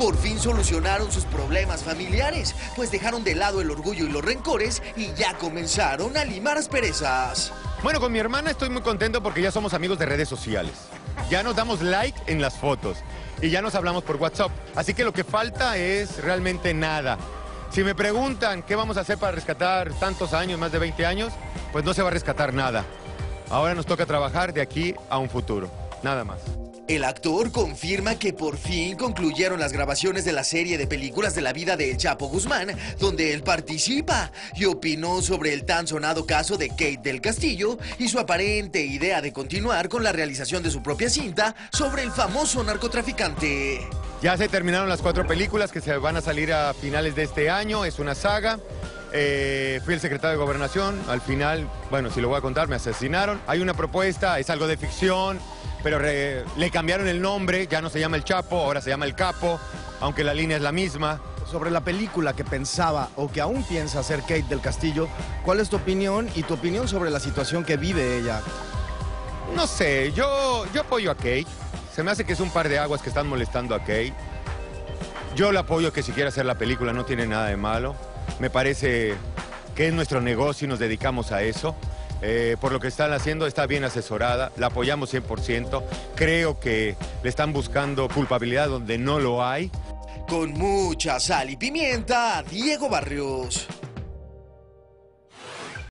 por fin solucionaron sus problemas familiares, pues dejaron de lado el orgullo y los rencores y ya comenzaron a limar asperezas. Bueno, con mi hermana estoy muy contento porque ya somos amigos de redes sociales. Ya nos damos like en las fotos y ya nos hablamos por WhatsApp. Así que lo que falta es realmente nada. Si me preguntan qué vamos a hacer para rescatar tantos años, más de 20 años, pues no se va a rescatar nada. Ahora nos toca trabajar de aquí a un futuro, nada más. El actor confirma que por fin concluyeron las grabaciones de la serie de películas de la vida de El Chapo Guzmán, donde él participa, y opinó sobre el tan sonado caso de Kate del Castillo y su aparente idea de continuar con la realización de su propia cinta sobre el famoso narcotraficante. Ya se terminaron las cuatro películas que se van a salir a finales de este año, es una saga. Eh, fui el secretario de Gobernación, al final, bueno, si lo voy a contar, me asesinaron. Hay una propuesta, es algo de ficción, pero le cambiaron el nombre, ya no se llama El Chapo, ahora se llama El Capo, aunque la línea es la misma. Sobre la película que pensaba o que aún piensa hacer Kate del Castillo, ¿cuál es tu opinión y tu opinión sobre la situación que vive ella? No sé, yo, yo apoyo a Kate. Se me hace que es un par de aguas que están molestando a Kate. Yo le apoyo que si quiere hacer la película, no tiene nada de malo. Me parece que es nuestro negocio y nos dedicamos a eso. Eh, por lo que están haciendo, está bien asesorada, la apoyamos 100%. Creo que le están buscando culpabilidad donde no lo hay. Con mucha sal y pimienta, Diego Barrios.